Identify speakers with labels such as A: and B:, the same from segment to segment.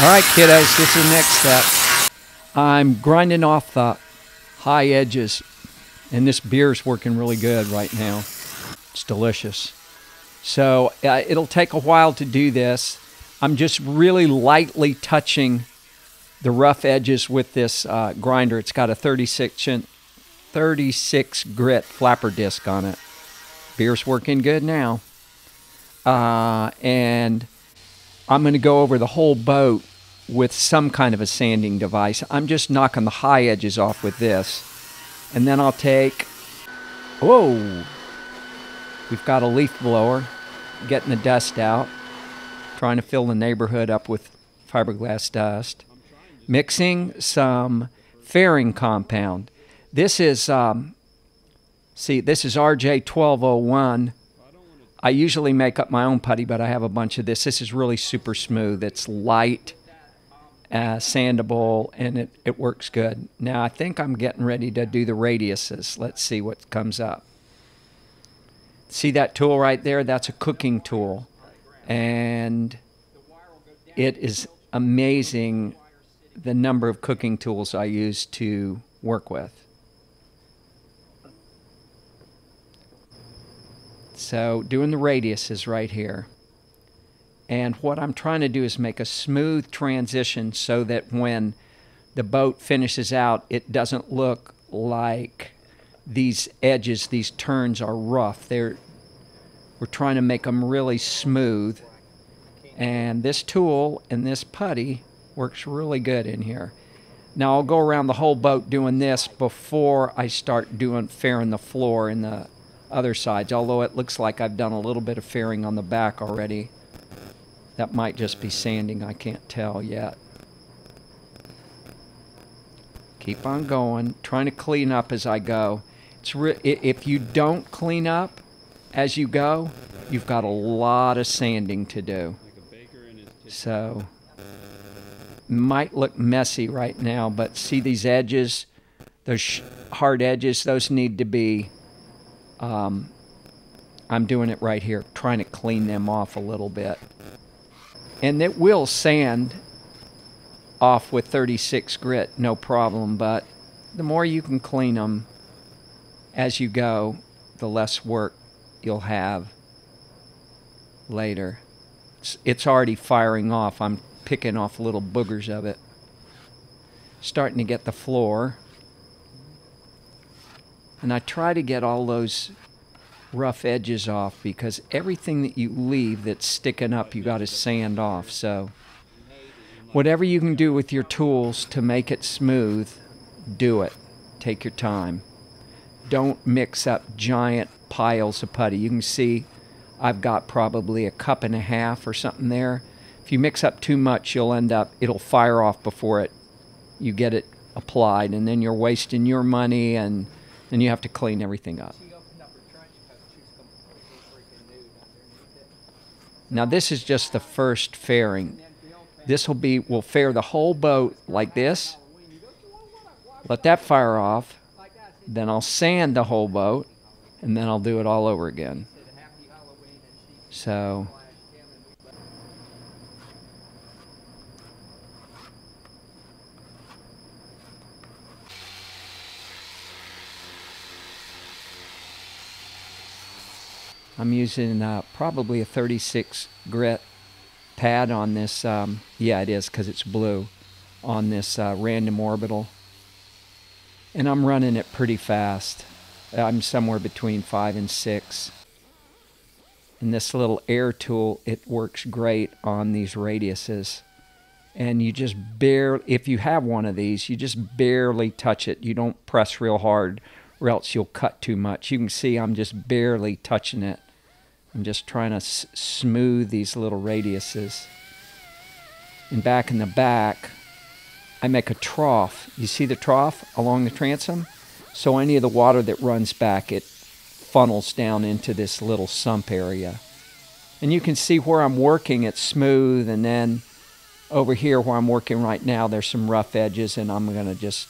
A: All right, kiddos, this is the next step. I'm grinding off the high edges, and this beer's working really good right now. It's delicious. So uh, it'll take a while to do this. I'm just really lightly touching the rough edges with this uh, grinder. It's got a 36 inch, 36 grit flapper disc on it. Beer's working good now. Uh, and I'm going to go over the whole boat with some kind of a sanding device. I'm just knocking the high edges off with this. And then I'll take, whoa, we've got a leaf blower getting the dust out, trying to fill the neighborhood up with fiberglass dust, mixing some fairing compound. This is, um, see, this is RJ1201. I usually make up my own putty, but I have a bunch of this. This is really super smooth. It's light, uh, sandable, and it, it works good. Now I think I'm getting ready to do the radiuses. Let's see what comes up. See that tool right there? That's a cooking tool. And it is amazing the number of cooking tools I use to work with. So doing the radiuses right here. And what I'm trying to do is make a smooth transition so that when the boat finishes out, it doesn't look like these edges, these turns are rough. They're, we're trying to make them really smooth. And this tool and this putty works really good in here. Now I'll go around the whole boat doing this before I start doing fairing the floor in the other sides, although it looks like I've done a little bit of fairing on the back already. That might just be sanding, I can't tell yet. Keep on going, trying to clean up as I go. It's if you don't clean up as you go, you've got a lot of sanding to do. So, might look messy right now, but see these edges, those hard edges, those need to be, um, I'm doing it right here, trying to clean them off a little bit. And it will sand off with 36 grit, no problem, but the more you can clean them as you go, the less work you'll have later. It's, it's already firing off. I'm picking off little boogers of it. Starting to get the floor. And I try to get all those rough edges off because everything that you leave that's sticking up, you got to sand off. So, whatever you can do with your tools to make it smooth, do it. Take your time. Don't mix up giant piles of putty. You can see I've got probably a cup and a half or something there. If you mix up too much, you'll end up, it'll fire off before it, you get it applied, and then you're wasting your money, and then you have to clean everything up. Now this is just the first fairing. This will be, we'll fair the whole boat like this. Let that fire off. Then I'll sand the whole boat and then I'll do it all over again. So I'm using uh, probably a 36 grit pad on this. Um, yeah, it is because it's blue on this uh, random orbital. And I'm running it pretty fast. I'm somewhere between five and six. And this little air tool, it works great on these radiuses. And you just barely, if you have one of these, you just barely touch it. You don't press real hard or else you'll cut too much. You can see I'm just barely touching it. I'm just trying to smooth these little radiuses. And back in the back, I make a trough. You see the trough along the transom? So any of the water that runs back, it funnels down into this little sump area. And you can see where I'm working, it's smooth, and then over here where I'm working right now, there's some rough edges, and I'm going to just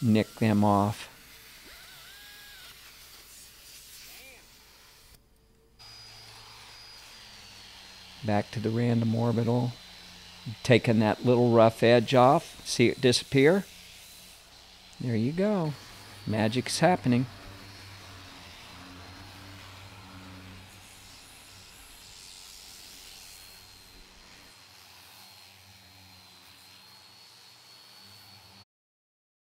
A: nick them off. Back to the random orbital. taking that little rough edge off. See it disappear? There you go. Magic's happening.